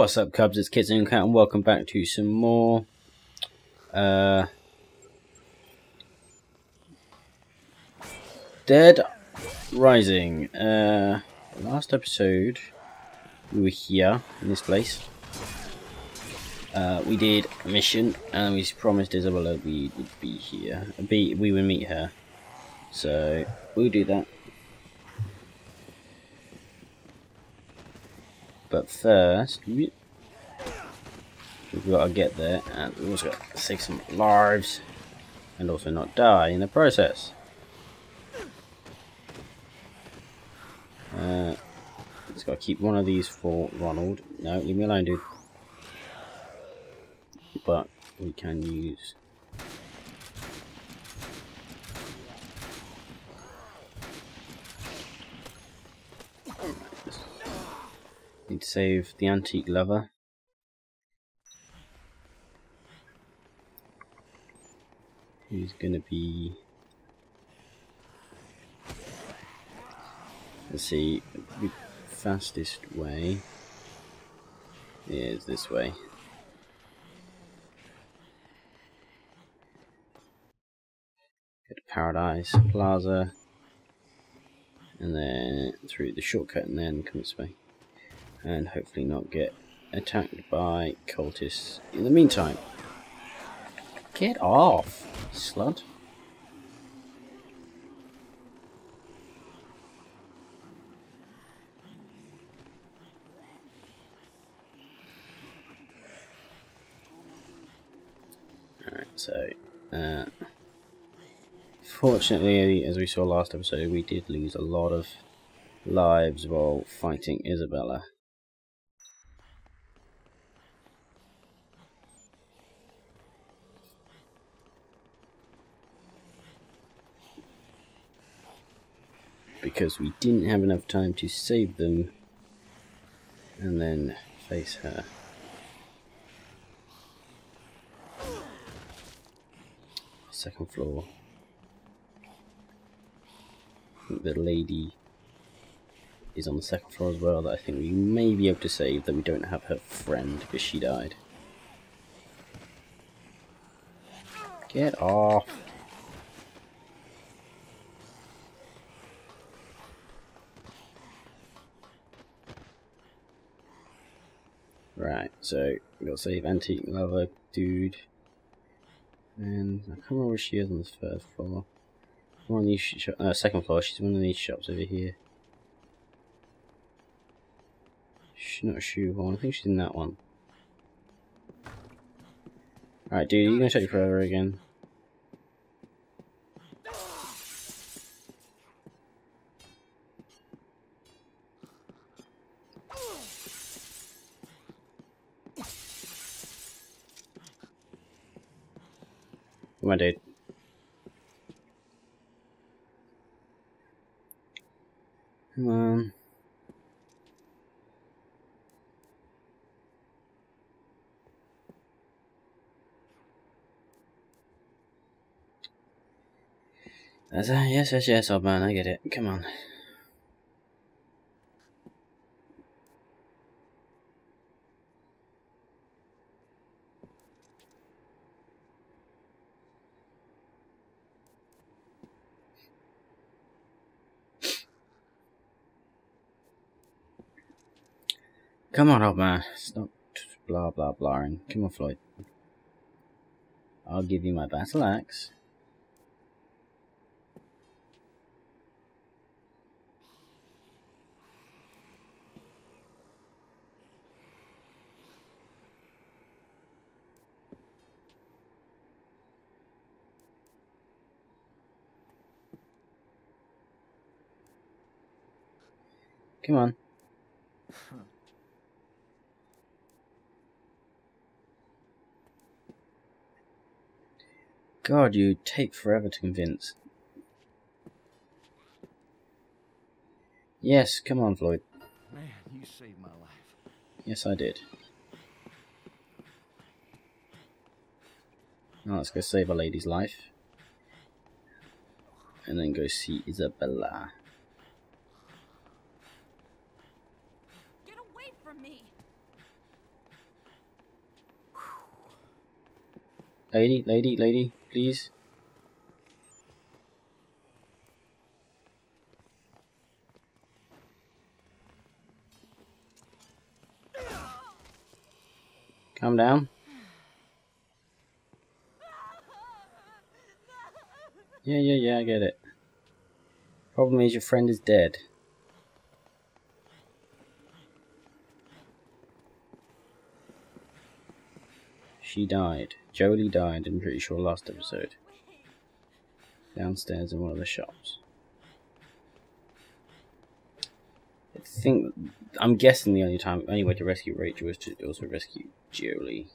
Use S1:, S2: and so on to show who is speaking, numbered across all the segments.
S1: What's up, Cubs? It's Kitsune Kaa, and welcome back to some more. Uh, Dead Rising. Uh, last episode, we were here in this place. Uh, we did a mission, and we promised Isabela we would be here. Be we would meet her. So we'll do that. But first, we- we've got to get there, and we've also got to save some lives, and also not die in the process. Uh, just got to keep one of these for Ronald. No, leave me alone, dude. But we can use. To save the antique lover. Who's gonna be? Let's see. The fastest way is this way. Go to Paradise Plaza, and then through the shortcut, and then come this way and hopefully not get attacked by cultists in the meantime. Get off, slut. Alright, so, uh, fortunately, as we saw last episode, we did lose a lot of lives while fighting Isabela. Because we didn't have enough time to save them and then face her. Second floor. The lady is on the second floor as well that I think we may be able to save that we don't have her friend because she died. Get off! Right, so we got to save antique lover dude. And I can't remember where she is on this first floor. One of these uh, second floor, she's one of these shops over here. She's not a shoe shoehorn, I think she's in that one. Alright dude, you're gonna take forever again. Come on, dude. Come on. That's a, yes, yes, yes, old man, I get it. Come on. Come on, old man. Stop blah blah blahing. Come on, Floyd. I'll give you my battle axe. Come on. God, you take forever to convince. Yes, come on, Floyd.
S2: Man, you saved my life.
S1: Yes, I did. Now let's go save a lady's life. And then go see Isabela.
S3: Get away from me!
S1: Lady, lady, lady, please. Calm down. Yeah, yeah, yeah, I get it. Problem is your friend is dead. She died. Jolie died, I'm pretty sure, last episode. Downstairs in one of the shops. I think, I'm guessing the only time, only way to rescue Rachel was to also rescue Jolie.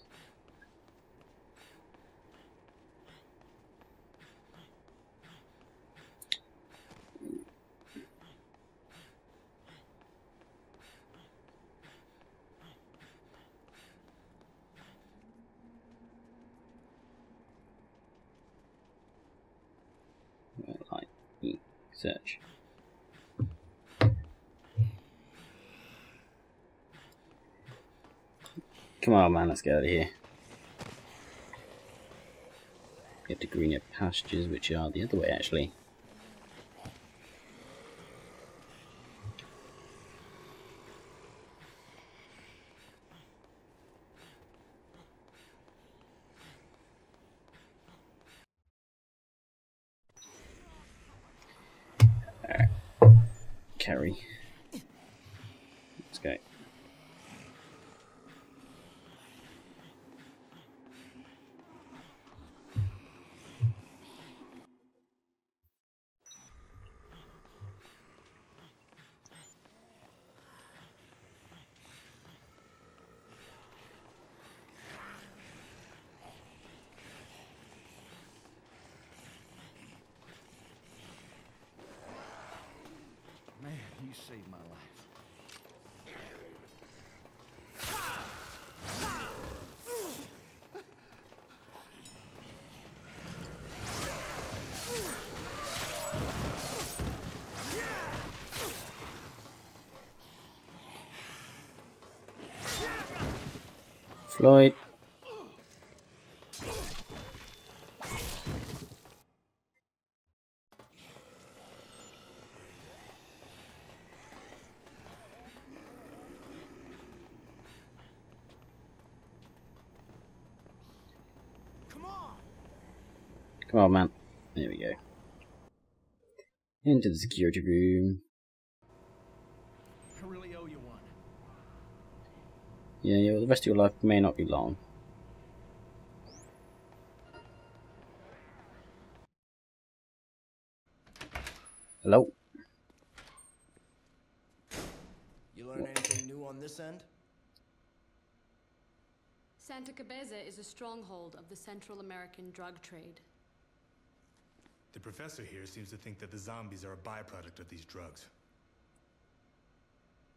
S1: Search. Come on, man, let's get out of here. Get to greener pastures, which are the other way, actually. Carry. Let's go.
S2: Man, you saved my life.
S1: Floyd.
S2: Come on!
S1: Man. There we go. Into the security room.
S2: I really owe you one.
S1: Yeah, yeah, the rest of your life may not be long. Hello?
S4: You learn anything new on this end?
S5: Santa Cabeza is a stronghold of the Central American drug trade.
S6: The professor here seems to think that the zombies are a byproduct of these drugs.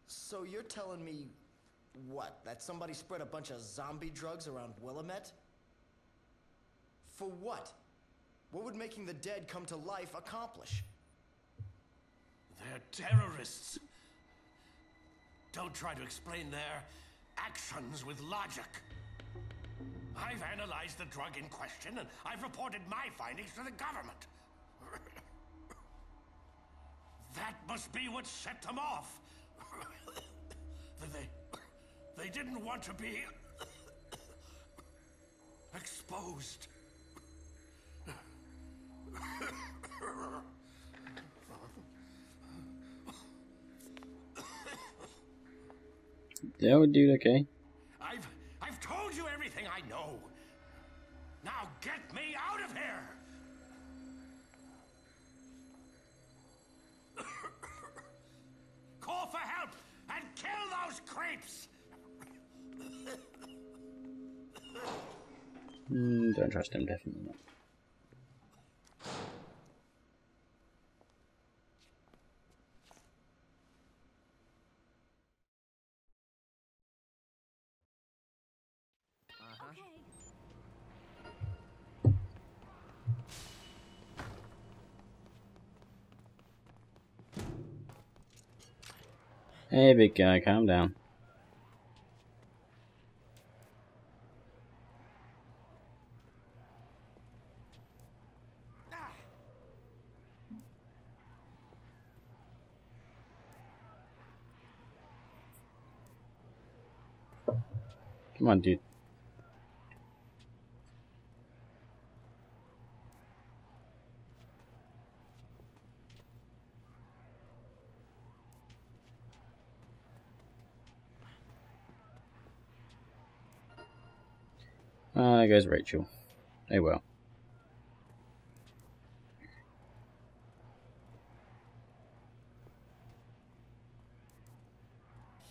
S4: So you're telling me, what, that somebody spread a bunch of zombie drugs around Willamette? For what? What would making the dead come to life accomplish?
S7: They're terrorists. Don't try to explain their actions with logic. I've analyzed the drug in question and I've reported my findings to the government. that must be what set them off. they, they didn't want to be exposed.
S1: Yeah, old dude, okay. custom, definitely not. Uh-huh. Hey, big guy, calm down. Come on, dude. Ah, there goes Rachel. Oh well.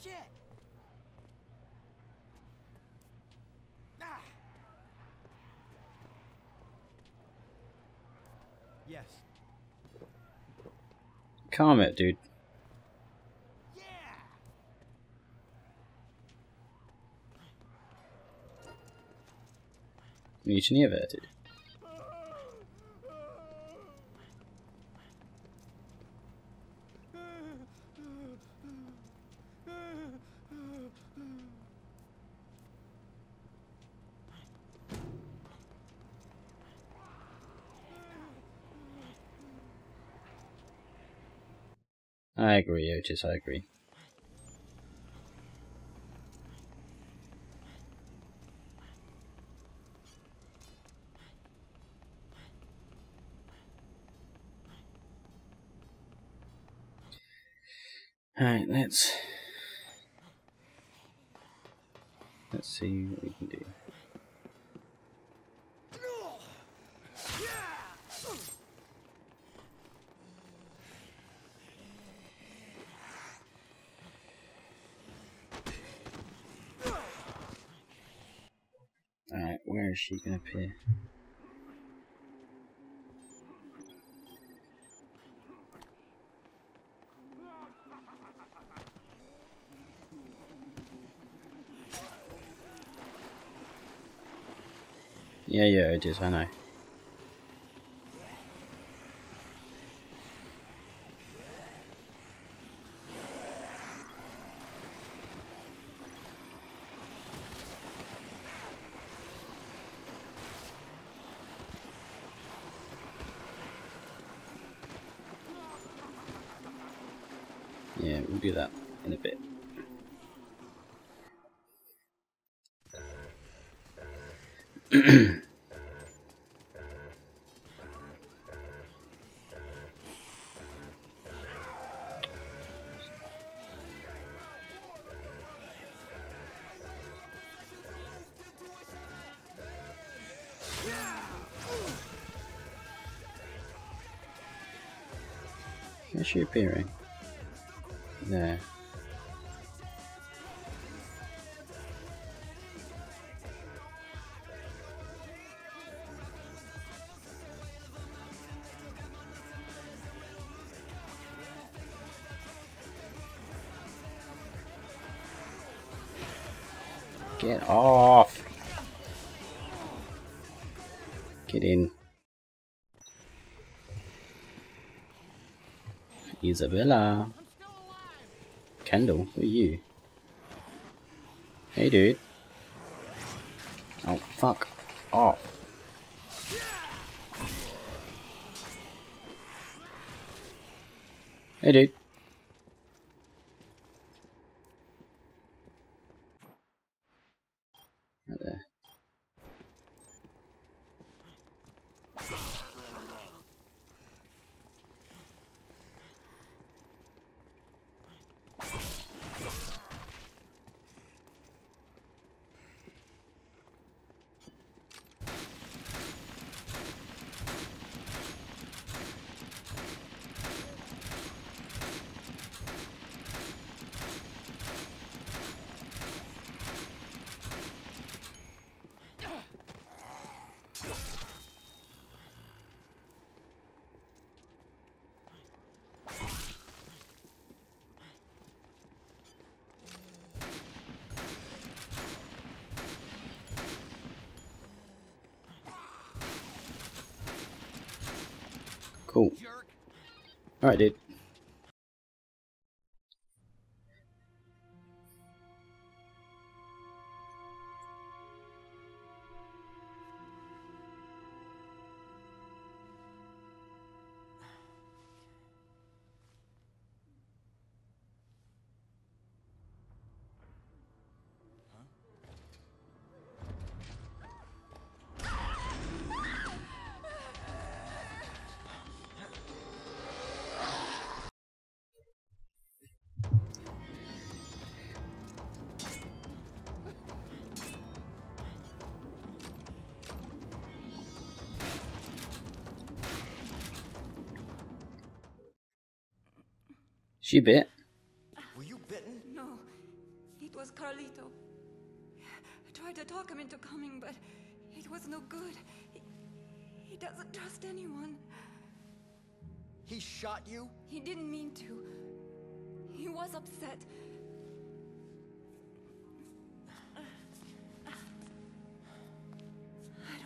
S4: Shit! Ah! Yes.
S1: Calm it, dude.
S4: Yeah!
S1: Mutiny averted. I agree, Otis, I agree. Alright, let's let's see what we can do. Alright, where is she gonna appear? Yeah, yeah, it is, I know. Yeah, we'll do that in a bit. Where's she appearing? There. Get off! Get in. Isabela. Kendall, who are you? Hey, dude. Oh, fuck off. Hey, dude. Cool. Alright, dude. She bit.
S4: Were you bitten?
S3: No, it was Carlito. I tried to talk him into coming, but it was no good. He, he doesn't trust anyone.
S4: He shot you?
S3: He didn't mean to. He was upset. I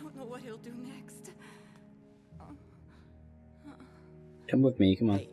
S3: don't know what he'll do next.
S1: Come with me, come on.
S4: Hey. Hey.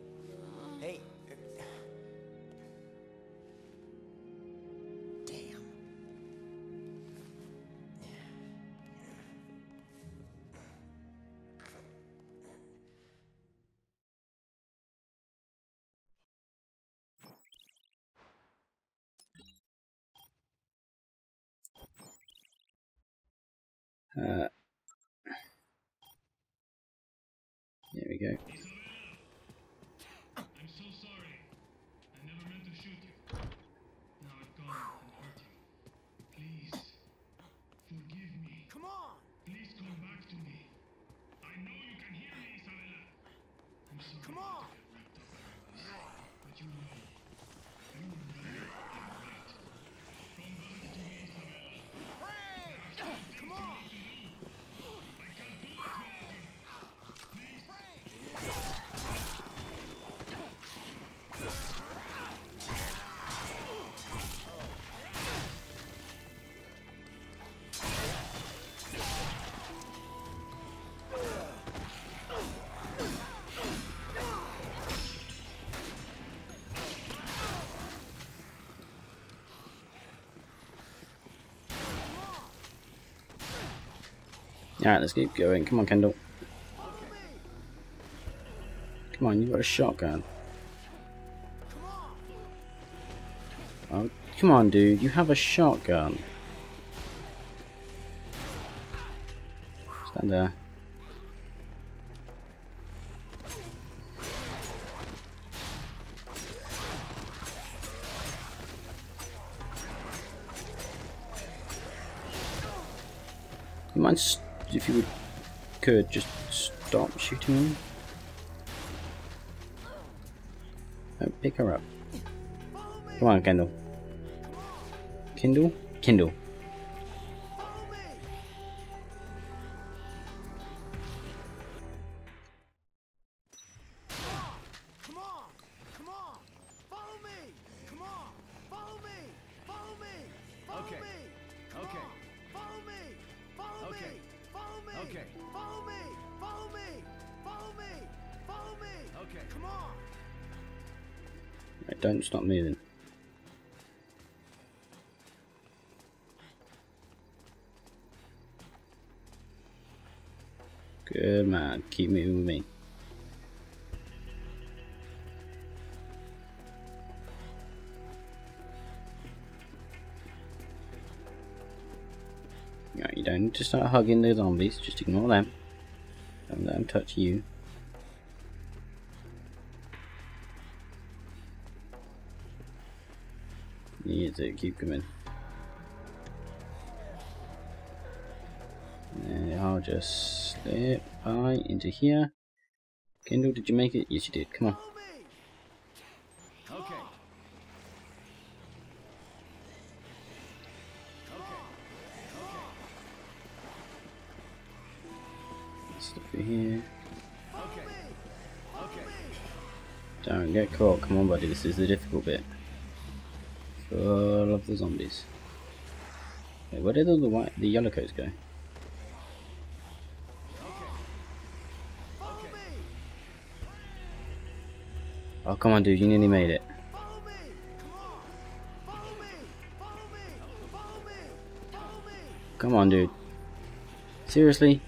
S8: Get wrapped up in all this, but you know, you and
S1: Alright, let's keep going. Come on, Kendall. Come on, you've got a shotgun. Oh, come on, dude. You have a shotgun. Stand there. You mind if you would, could just stop shooting him? Oh, pick her up. Come on, Kendall. Kindle? Kindle. Right, stop moving. Good man. Keep moving with me. Yeah, you don't need to start hugging the zombies. Just ignore them. Don't let them touch you. To keep coming. And I'll just slip by into here. Kendall, did you make it? Yes, you did. Come on.
S4: Okay.
S1: Slip through here.
S4: Okay. Okay.
S1: Don't get caught. Come on, buddy. This is the difficult bit. Uh, Full of the zombies. Wait, where did all the white, the yellow coats go? Oh, come on, dude. You nearly made it. Come on, dude. Seriously?